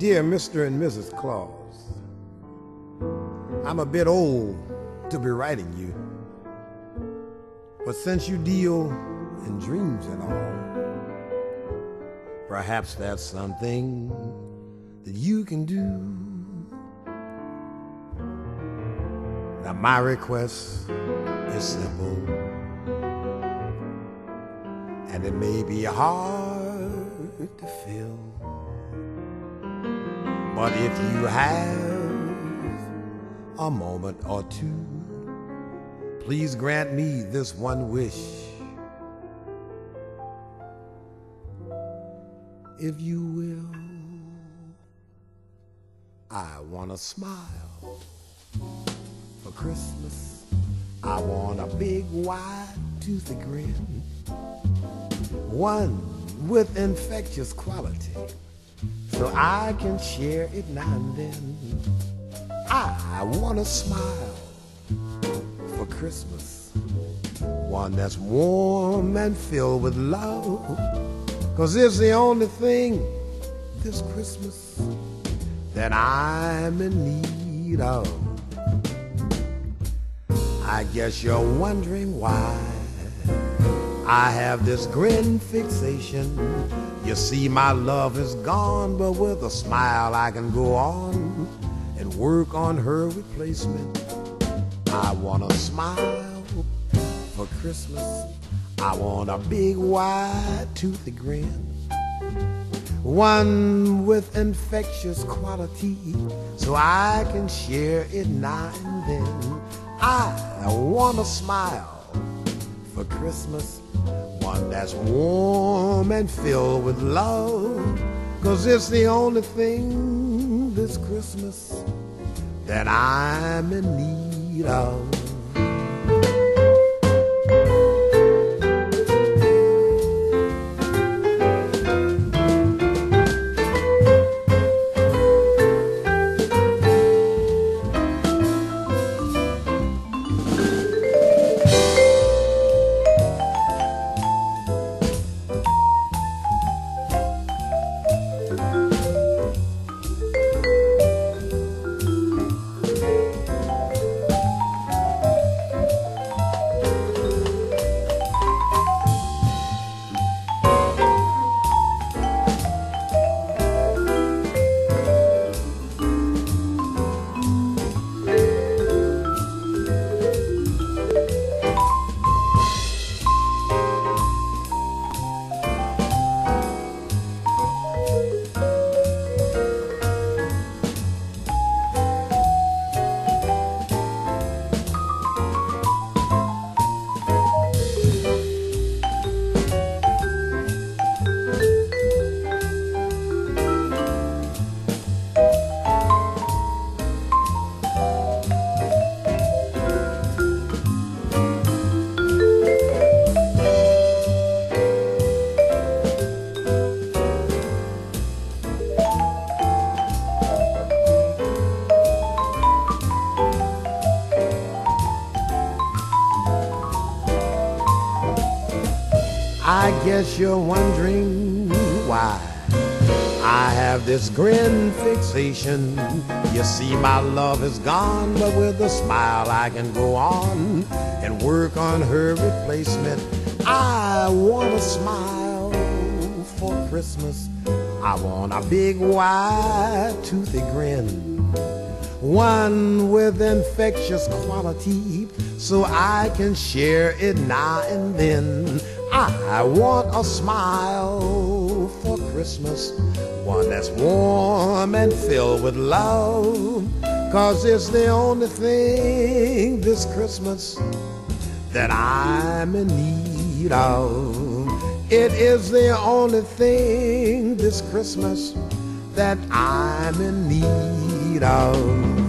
Dear Mr. and Mrs. Claus, I'm a bit old to be writing you, but since you deal in dreams and all, perhaps that's something that you can do. Now, my request is simple, and it may be hard to fill. But if you have a moment or two, please grant me this one wish. If you will, I want a smile for Christmas. I want a big wide toothy grin, one with infectious quality so I can share it now and then. I want to smile for Christmas, one that's warm and filled with love, cause it's the only thing this Christmas that I'm in need of. I guess you're wondering why I have this grin fixation. You see, my love is gone, but with a smile I can go on and work on her replacement. I want a smile for Christmas. I want a big, wide, toothy grin. One with infectious quality, so I can share it now and then. I want a smile for Christmas one that's warm and filled with love. Cause it's the only thing this Christmas that I'm in need of. Guess you're wondering why I have this grin fixation. You see, my love is gone, but with a smile I can go on and work on her replacement. I want a smile for Christmas. I want a big, wide, toothy grin. One with infectious quality, so I can share it now and then. I want a smile for Christmas, one that's warm and filled with love. Cause it's the only thing this Christmas that I'm in need of. It is the only thing this Christmas that I'm in need of.